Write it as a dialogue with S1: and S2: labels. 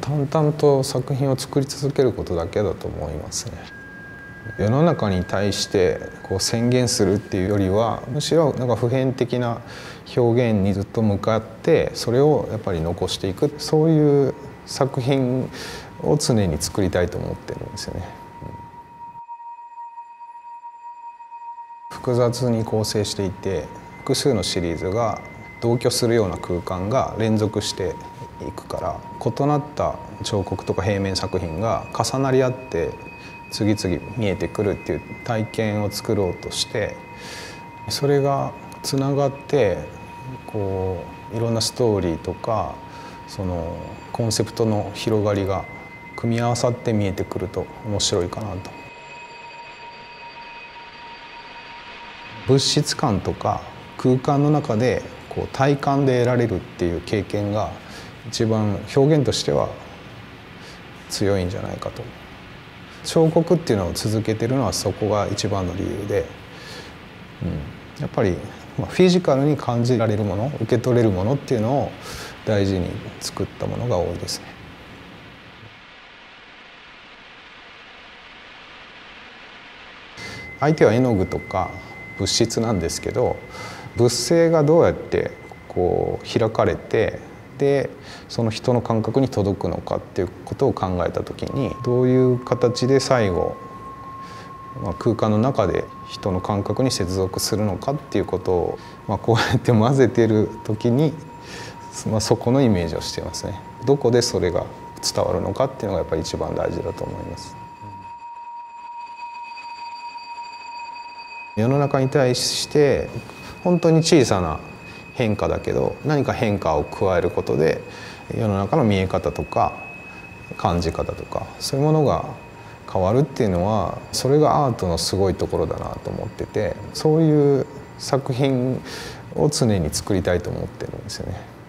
S1: 淡々と作品を作り続けることだけだと思いますね世の中に対してこう宣言するっていうよりはむしろなんか普遍的な表現にずっと向かってそれをやっぱり残していくそういう作品を常に作りたいと思ってるんですよね。複雑に構成していて複数のシリーズが同居するような空間が連続していくから異なった彫刻とか平面作品が重なり合って次々見えてくるっていう体験を作ろうとしてそれがつながってこういろんなストーリーとかそのコンセプトの広がりが組み合わさって見えてくると面白いかなと。物質感とか空間の中でこう体感で得られるっていう経験が一番表現としては強いんじゃないかと。彫刻っていうのを続けてるのはそこが一番の理由で、うん、やっぱりフィジカルに感じられるもの受け取れるものっていうのを大事に作ったものが多いですね。相手は絵の具とか物質なんですけど物性がどうやってこう開かれてでその人の感覚に届くのかっていうことを考えた時にどういう形で最後、まあ、空間の中で人の感覚に接続するのかっていうことを、まあ、こうやって混ぜてる時に、まあ、そこのイメージをしてますね。どこでそれが伝わるのかっていうのがやっぱり一番大事だと思います。世の中に対して本当に小さな変化だけど何か変化を加えることで世の中の見え方とか感じ方とかそういうものが変わるっていうのはそれがアートのすごいところだなと思っててそういう作品を常に作りたいと思ってるんですよね。